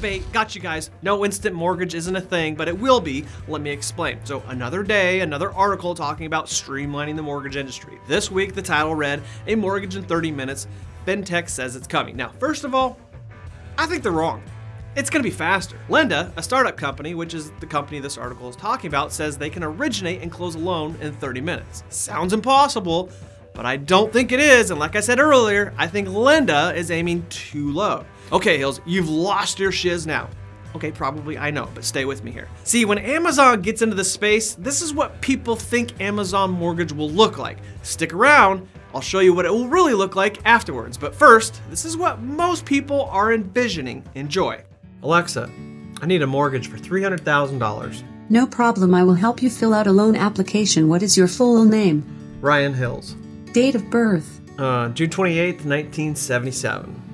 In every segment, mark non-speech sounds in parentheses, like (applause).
Got you guys. No instant mortgage isn't a thing, but it will be. Let me explain. So, another day, another article talking about streamlining the mortgage industry. This week, the title read A Mortgage in 30 Minutes. FinTech says it's coming. Now, first of all, I think they're wrong. It's going to be faster. Lenda, a startup company, which is the company this article is talking about, says they can originate and close a loan in 30 minutes. Sounds impossible, but I don't think it is. And like I said earlier, I think Lenda is aiming too low. Okay, Hills, you've lost your shiz now. Okay, probably I know, but stay with me here. See, when Amazon gets into the space, this is what people think Amazon Mortgage will look like. Stick around, I'll show you what it will really look like afterwards. But first, this is what most people are envisioning. Enjoy. Alexa, I need a mortgage for $300,000. No problem, I will help you fill out a loan application. What is your full name? Ryan Hills. Date of birth? Uh, June 28th, 1977.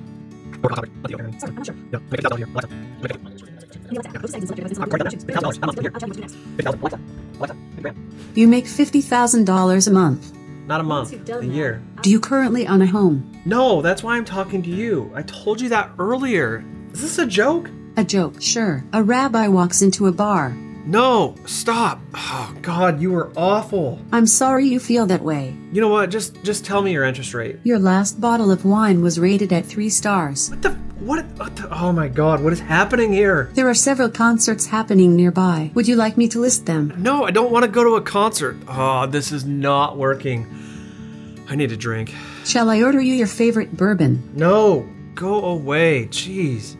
You make $50,000 a month. Not a month, a year. Do you currently own a home? No, that's why I'm talking to you. I told you that earlier. Is this a joke? A joke, sure. A rabbi walks into a bar. No, stop. Oh god, you were awful. I'm sorry you feel that way. You know what? Just just tell me your interest rate. Your last bottle of wine was rated at 3 stars. What the what, what the, Oh my god, what is happening here? There are several concerts happening nearby. Would you like me to list them? No, I don't want to go to a concert. Oh, this is not working. I need a drink. Shall I order you your favorite bourbon? No, go away. Jeez.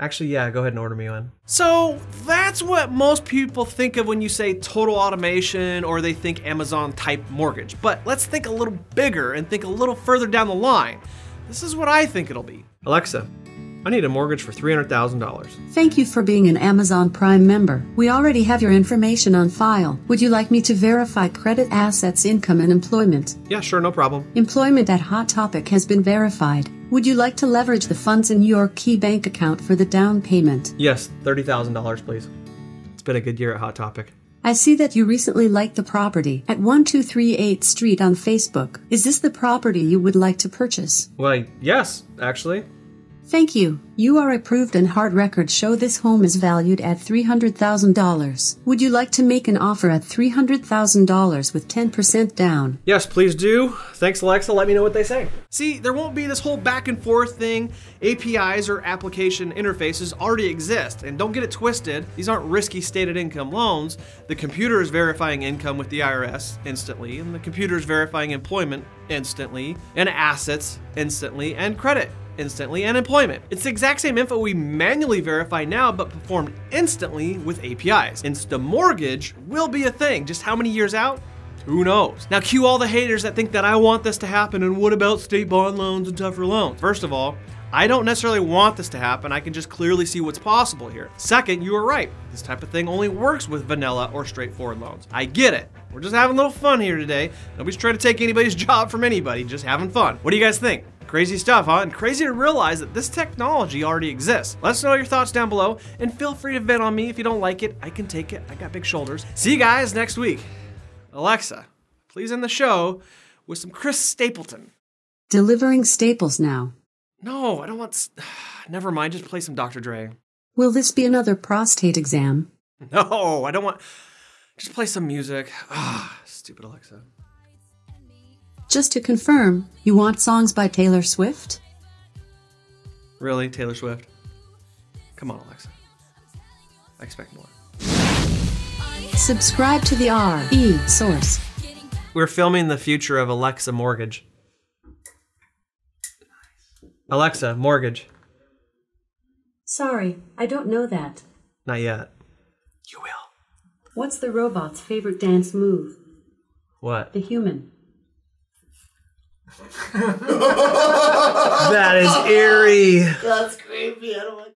Actually, yeah, go ahead and order me one. So that's what most people think of when you say total automation or they think Amazon type mortgage. But let's think a little bigger and think a little further down the line. This is what I think it'll be. Alexa, I need a mortgage for $300,000. Thank you for being an Amazon Prime member. We already have your information on file. Would you like me to verify credit assets, income, and employment? Yeah, sure, no problem. Employment at Hot Topic has been verified. Would you like to leverage the funds in your KeyBank account for the down payment? Yes, $30,000, please. It's been a good year at Hot Topic. I see that you recently liked the property at 1238 Street on Facebook. Is this the property you would like to purchase? Well, yes, actually. Thank you. You are approved and hard records show this home is valued at $300,000. Would you like to make an offer at $300,000 with 10% down? Yes, please do. Thanks, Alexa. Let me know what they say. See, there won't be this whole back and forth thing. APIs or application interfaces already exist. And don't get it twisted, these aren't risky stated income loans. The computer is verifying income with the IRS instantly, and the computer is verifying employment instantly, and assets instantly, and credit instantly, and employment. It's the exact same info we manually verify now, but performed instantly with APIs. Insta mortgage will be a thing. Just how many years out? Who knows? Now, cue all the haters that think that I want this to happen, and what about state bond loans and tougher loans? First of all, I don't necessarily want this to happen, I can just clearly see what's possible here. Second, you are right. This type of thing only works with vanilla or straightforward loans. I get it. We're just having a little fun here today. Nobody's trying to take anybody's (laughs) job from anybody, just having fun. What do you guys think? Crazy stuff, huh? And crazy to realize that this technology already exists. Let us know your thoughts down below, and feel free to vent on me if you don't like it. I can take it. I got big shoulders. See you guys next week. Alexa, please end the show with some Chris Stapleton. Delivering staples now. No, I don't want. (sighs) Never mind. Just play some Dr. Dre. Will this be another prostate exam? (laughs) No, I don't want. Just play some music. Ah, (sighs) stupid Alexa. Just to confirm, you want songs by Taylor Swift? Really, Taylor Swift? Come on, Alexa. I expect more. Subscribe to the R.E. Source. We're filming the future of Alexa Mortgage. Alexa, mortgage. Sorry, I don't know that. Not yet. You will. What's the robot's favorite dance move? What? The human. That is eerie. That's creepy. I don't like